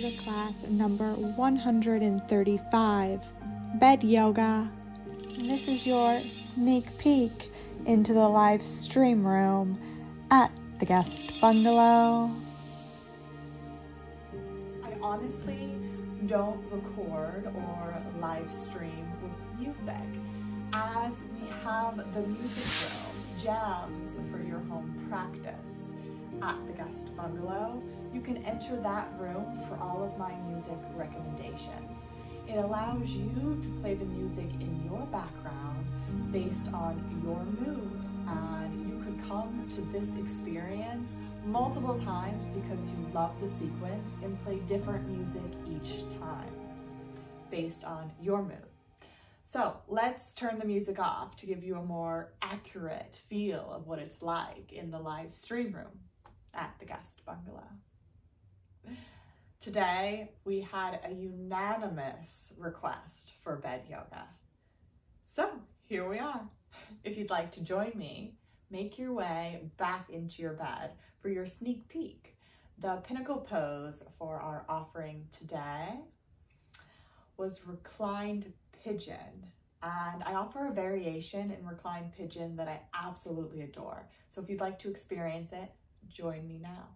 yoga class number 135, bed yoga. And this is your sneak peek into the live stream room at the guest bungalow. I honestly don't record or live stream with music as we have the music room jams for your home practice at the guest bungalow you can enter that room for all of my music recommendations. It allows you to play the music in your background based on your mood and you could come to this experience multiple times because you love the sequence and play different music each time based on your mood. So let's turn the music off to give you a more accurate feel of what it's like in the live stream room at the guest bungalow. Today, we had a unanimous request for bed yoga. So here we are. If you'd like to join me, make your way back into your bed for your sneak peek. The pinnacle pose for our offering today was reclined pigeon. And I offer a variation in reclined pigeon that I absolutely adore. So if you'd like to experience it, join me now.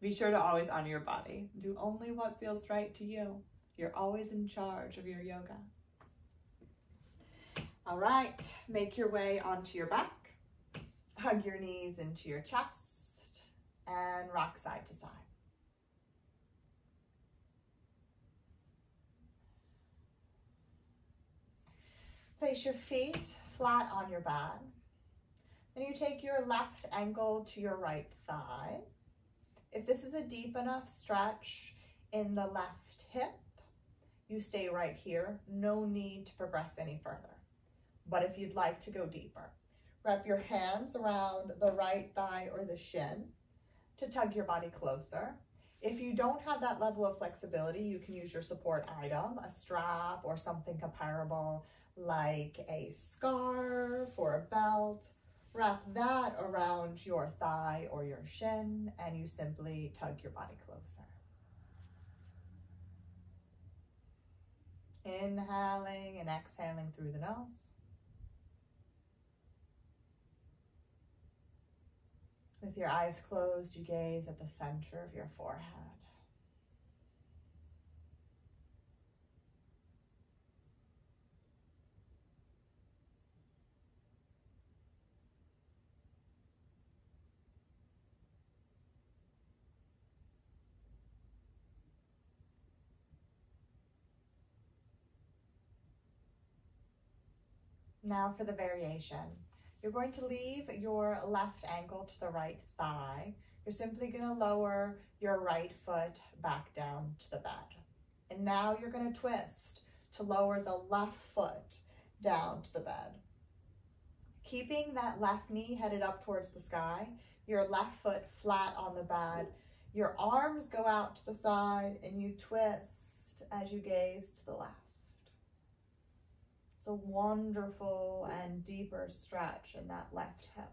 Be sure to always honor your body. Do only what feels right to you. You're always in charge of your yoga. All right, make your way onto your back. Hug your knees into your chest and rock side to side. Place your feet flat on your bed. Then you take your left ankle to your right thigh. If this is a deep enough stretch in the left hip, you stay right here. No need to progress any further. But if you'd like to go deeper, wrap your hands around the right thigh or the shin to tug your body closer. If you don't have that level of flexibility, you can use your support item, a strap or something comparable like a scarf or a belt Wrap that around your thigh or your shin and you simply tug your body closer. Inhaling and exhaling through the nose. With your eyes closed, you gaze at the center of your forehead. Now for the variation. You're going to leave your left ankle to the right thigh. You're simply going to lower your right foot back down to the bed. And now you're going to twist to lower the left foot down to the bed. Keeping that left knee headed up towards the sky, your left foot flat on the bed, your arms go out to the side and you twist as you gaze to the left. It's a wonderful and deeper stretch in that left hip.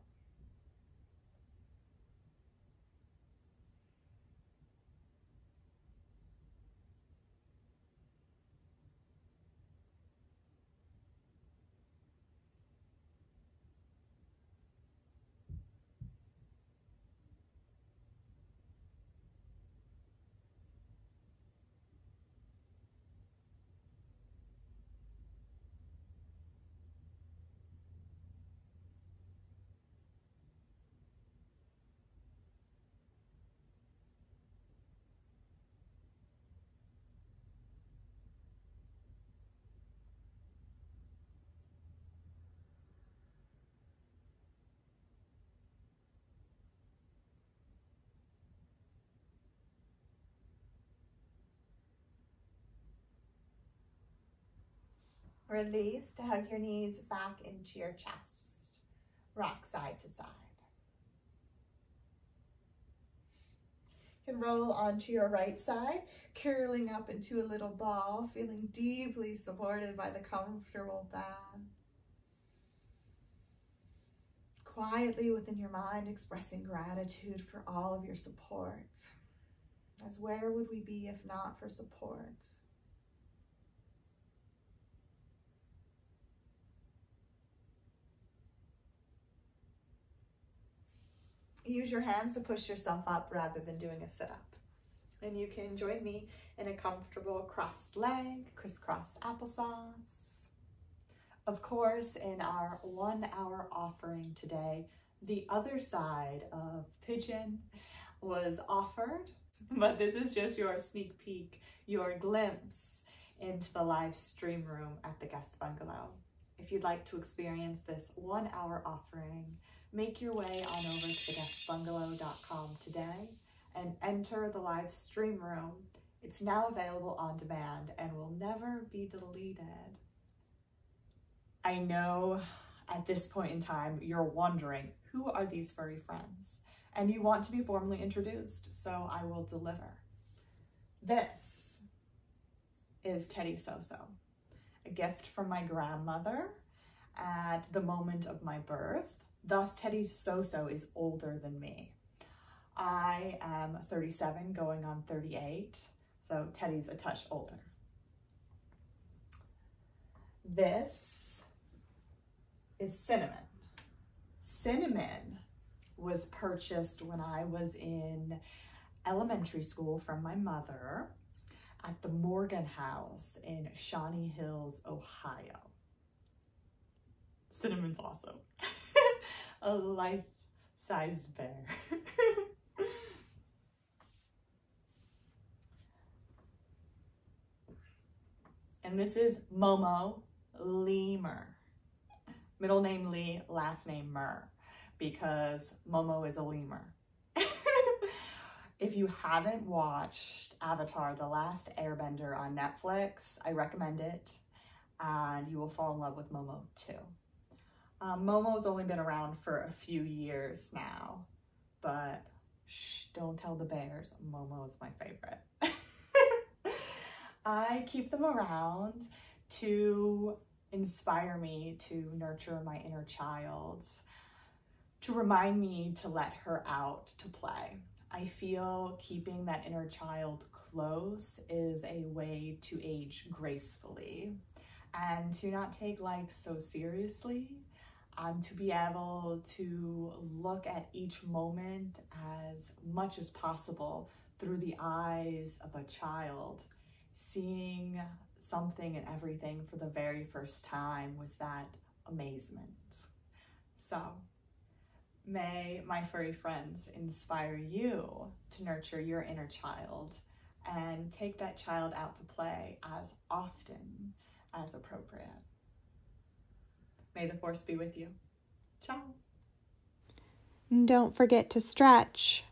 Release to hug your knees back into your chest. Rock side to side. You can roll onto your right side, curling up into a little ball, feeling deeply supported by the comfortable bed. Quietly within your mind, expressing gratitude for all of your support. As where would we be if not for support? Use your hands to push yourself up rather than doing a sit up. And you can join me in a comfortable crossed leg, crisscrossed applesauce. Of course, in our one hour offering today, the other side of pigeon was offered, but this is just your sneak peek, your glimpse into the live stream room at the guest bungalow. If you'd like to experience this one hour offering, make your way on over to theguestbungalow.com today and enter the live stream room. It's now available on demand and will never be deleted. I know at this point in time, you're wondering, who are these furry friends? And you want to be formally introduced, so I will deliver. This is Teddy Soso, a gift from my grandmother at the moment of my birth. Thus, Teddy Soso is older than me. I am 37 going on 38, so Teddy's a touch older. This is Cinnamon. Cinnamon was purchased when I was in elementary school from my mother at the Morgan House in Shawnee Hills, Ohio. Cinnamon's awesome. A life-sized bear. and this is Momo Lemur. Middle name Lee, last name Mur, because Momo is a lemur. if you haven't watched Avatar, The Last Airbender on Netflix, I recommend it, and you will fall in love with Momo too. Um, Momo's only been around for a few years now, but shh, don't tell the bears. Momo is my favorite. I keep them around to inspire me to nurture my inner child, to remind me to let her out to play. I feel keeping that inner child close is a way to age gracefully and to not take life so seriously um, to be able to look at each moment as much as possible through the eyes of a child, seeing something and everything for the very first time with that amazement. So, may my furry friends inspire you to nurture your inner child and take that child out to play as often as appropriate. May the force be with you. Ciao. Don't forget to stretch.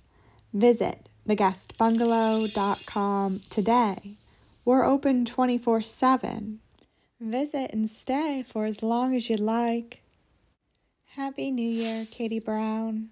Visit theguestbungalow.com today. We're open 24 7. Visit and stay for as long as you'd like. Happy New Year, Katie Brown.